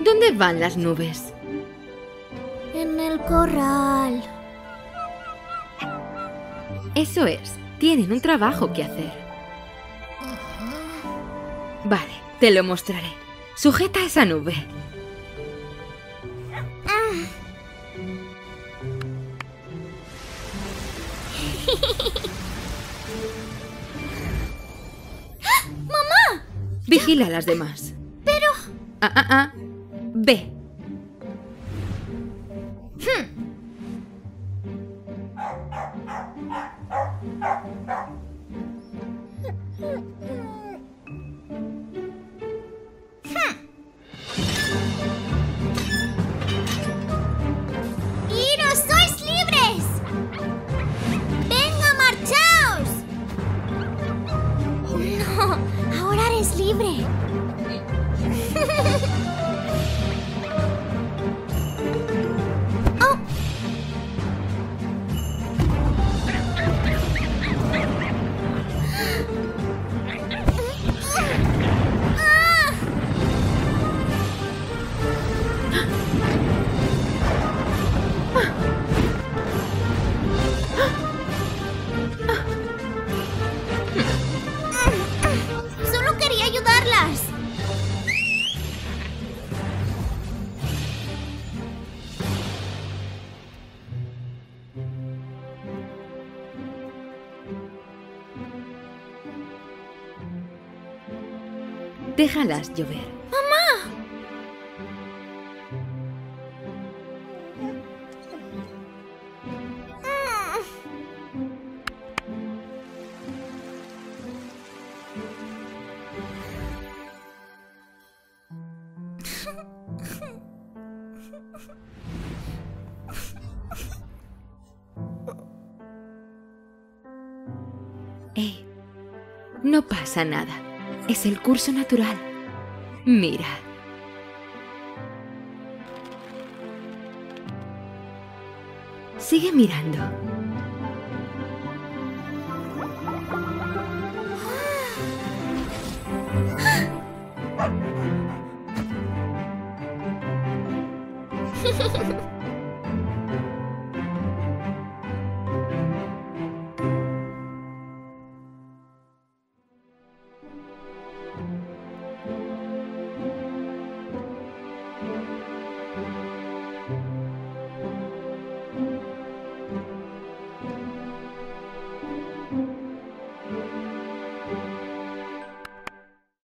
¿Dónde van las nubes? En el corral. Eso es, tienen un trabajo que hacer. Vale, te lo mostraré. Sujeta esa nube. ¡Mamá! Vigila a las demás. Pero... Ah, ah, ah. Ve. ¡Iros, libre. Déjalas llover. Eh, no pasa nada. Es el curso natural. Mira. Sigue mirando.